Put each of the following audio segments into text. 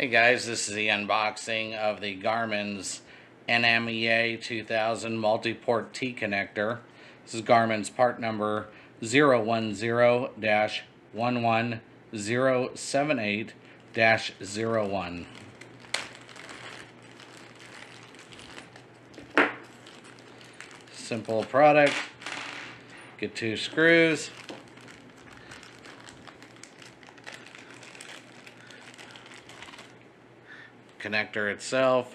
Hey guys, this is the unboxing of the Garmin's NMEA 2000 multi-port T connector. This is Garmin's part number 010-11078-01. Simple product. Get two screws. Connector itself.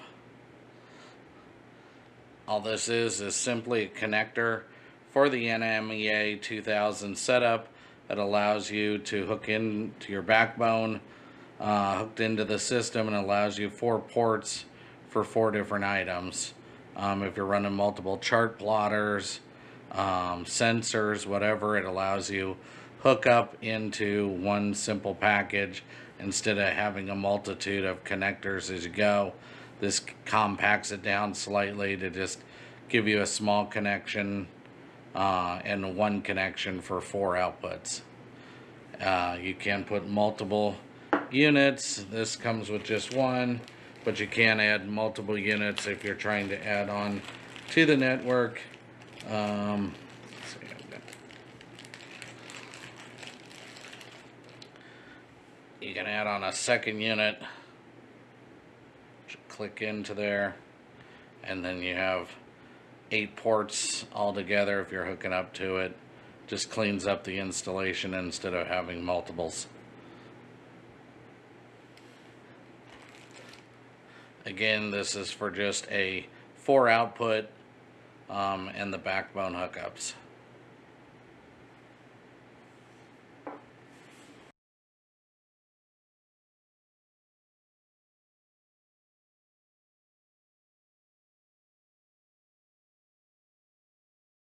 All this is is simply a connector for the NMEA 2000 setup that allows you to hook into your backbone, uh, hooked into the system and allows you four ports for four different items. Um, if you're running multiple chart plotters, um, sensors, whatever, it allows you hook up into one simple package instead of having a multitude of connectors as you go. This compacts it down slightly to just give you a small connection uh, and one connection for four outputs. Uh, you can put multiple units. This comes with just one, but you can add multiple units if you're trying to add on to the network. Um, you can add on a second unit. Click into there. And then you have eight ports all together if you're hooking up to it. Just cleans up the installation instead of having multiples. Again this is for just a four output um, and the backbone hookups